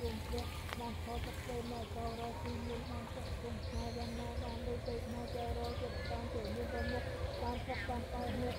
គុំព្រះបានខោទឹកទៅមកចូលរកទីមានបានទឹកគុំខែយ៉ាងណាបានលើកទៅមកចូលរកចិត្តតាមទៅមានប្រមុខបានចាប់តាមតើមាន